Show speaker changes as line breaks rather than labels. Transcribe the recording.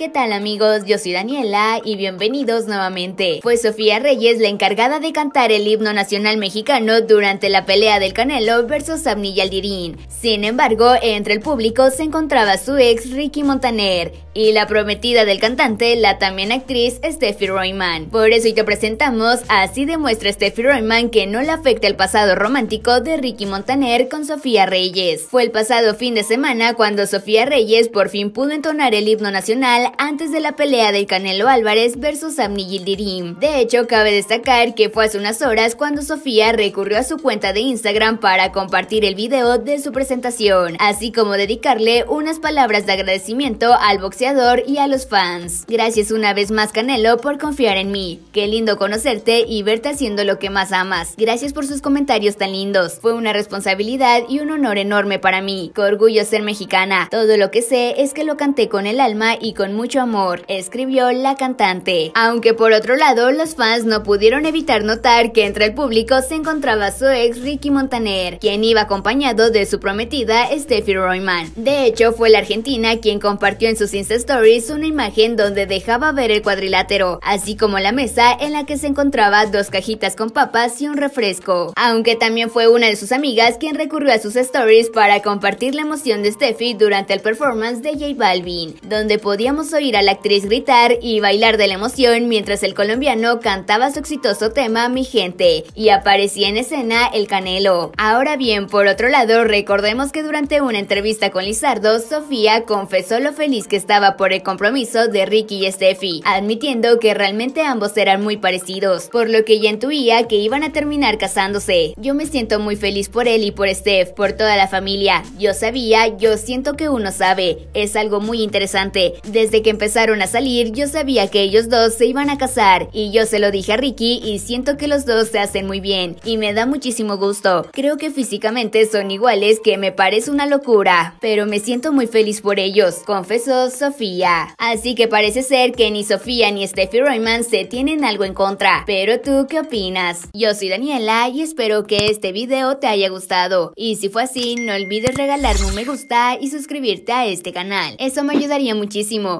¿Qué tal amigos? Yo soy Daniela y bienvenidos nuevamente. Fue Sofía Reyes la encargada de cantar el himno nacional mexicano durante la pelea del Canelo versus Abni Yaldirín. Sin embargo, entre el público se encontraba su ex Ricky Montaner y la prometida del cantante, la también actriz Steffi Royman. Por eso hoy te presentamos Así demuestra Steffi Royman que no le afecta el pasado romántico de Ricky Montaner con Sofía Reyes. Fue el pasado fin de semana cuando Sofía Reyes por fin pudo entonar el himno nacional antes de la pelea del Canelo Álvarez versus Amni Yildirim. De hecho, cabe destacar que fue hace unas horas cuando Sofía recurrió a su cuenta de Instagram para compartir el video de su presentación, así como dedicarle unas palabras de agradecimiento al boxeador y a los fans. Gracias una vez más Canelo por confiar en mí. Qué lindo conocerte y verte haciendo lo que más amas. Gracias por sus comentarios tan lindos. Fue una responsabilidad y un honor enorme para mí. Qué orgullo ser mexicana. Todo lo que sé es que lo canté con el alma y con mucho amor, escribió la cantante. Aunque por otro lado, los fans no pudieron evitar notar que entre el público se encontraba su ex Ricky Montaner, quien iba acompañado de su prometida Steffi Royman. De hecho, fue la argentina quien compartió en sus Insta Stories una imagen donde dejaba ver el cuadrilátero, así como la mesa en la que se encontraba dos cajitas con papas y un refresco. Aunque también fue una de sus amigas quien recurrió a sus stories para compartir la emoción de Steffi durante el performance de J Balvin, donde podíamos oír a la actriz gritar y bailar de la emoción mientras el colombiano cantaba su exitoso tema Mi gente y aparecía en escena el Canelo. Ahora bien, por otro lado, recordemos que durante una entrevista con Lizardo, Sofía confesó lo feliz que estaba por el compromiso de Ricky y Steffi, admitiendo que realmente ambos eran muy parecidos, por lo que ya intuía que iban a terminar casándose. Yo me siento muy feliz por él y por Steph, por toda la familia. Yo sabía, yo siento que uno sabe. Es algo muy interesante. Que empezaron a salir, yo sabía que ellos dos se iban a casar y yo se lo dije a Ricky y siento que los dos se hacen muy bien y me da muchísimo gusto. Creo que físicamente son iguales que me parece una locura, pero me siento muy feliz por ellos, confesó Sofía. Así que parece ser que ni Sofía ni Steffi Royman se tienen algo en contra. Pero tú, ¿qué opinas? Yo soy Daniela y espero que este video te haya gustado. Y si fue así, no olvides regalarme un me gusta y suscribirte a este canal. Eso me ayudaría muchísimo.